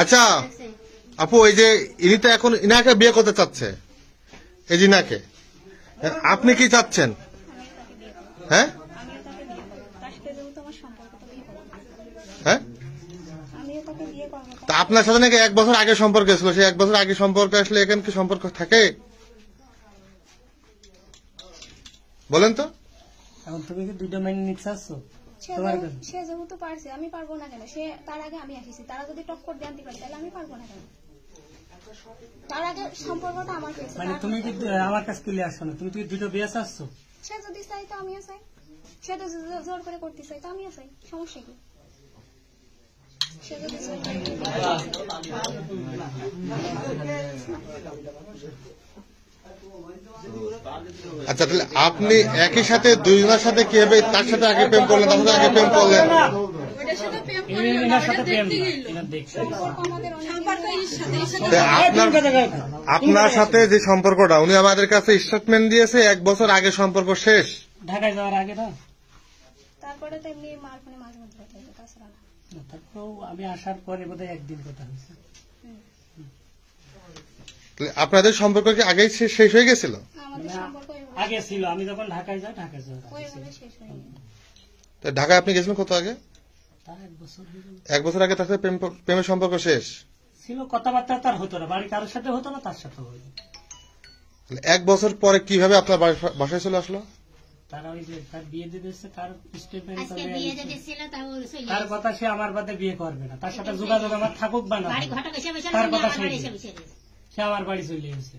আচ্ছা আপু, এই যে ইনি তো এখন ইনাকে বিয়ে করতে চাচ্ছে। এই জিনাকে আপনি কি চাচ্ছেন? হ্যাঁ? হ্যাঁ? তা আপনার সাথে নাকি এক বছর আগে সম্পর্ক ছিল, সেই এক বছর আগে সম্পর্ক আসলে এখানে কি সম্পর্ক থাকে? বলেন তো। এখন তুমি কি দুইটা মেনে চাচ্ছ? সে যেহেতু- পারছে আমি পারব না কেন? সে তার আগে আমি আসিছি। তারা যদি টক্কর দিয়ে আনতে পারে তাহলে আমি পারব না কেন? তার আগে সম্পর্কটা আমার মানে তুমি কি আমার কাছে ক্লিয়ার আসছো না? তুমি কি দুটো বিয়ে চাচ্ছ? সে যদি চাই তো আমিও চাই। সে তো জোর করে করতে চাই তো আমিও চাই। সমস্যা কি? সে যদি আচ্ছা তাহলে আপনি একই সাথে দুই দুইজনের সাথে কীভাবে তার সাথে আগে প্রেম করলেন তার সাথে আগে প্রেম করলেন? আপনার আপনার সাথে যে সম্পর্কটা উনি আমাদের কাছে স্টেটমেন্ট দিয়েছে এক বছর আগে সম্পর্ক শেষ। ঢাকায় যাওয়ার আগে না? তারপরে তো এমনি মার ফোনে মাঝে মধ্যে কথা হতো, তাছাড়া না। না, তারপরেও আমি আসার পরে বোধহয় একদিন কথা হয়েছে। আপনাদের সম্পর্ক কি আগেই শেষ হয়ে গেছিল? আমাদের না, সম্পর্ক ওইভাবে- আগে ছিল আমি যখন ঢাকায় যাই ঢাকায় যাওয়ার আগে ছিল। ওইভাবে শেষ হয়নি। তো ঢাকায় আপনি গেছিলেন কত আগে? এক বছর আগে তার সাথে প্রেমের সম্পর্ক শেষ? ছিল কথাবার্তা তার হতো না বাড়ি কারোর সাথে হতো না তার সাথে হতো এক বছর পরে কীভাবে আপনার বাসা- বাসায় চলে আসলো? তারা ওই যে তার বিয়ে দিচ্ছে তার কথা সে আমার বাদে বিয়ে করবে না। তার সাথে যোগাযোগ আমার থাকুক বা না বাড়ি ঘটক এসে বসে তার কথা সে আমার বাড়ি চলে গেছে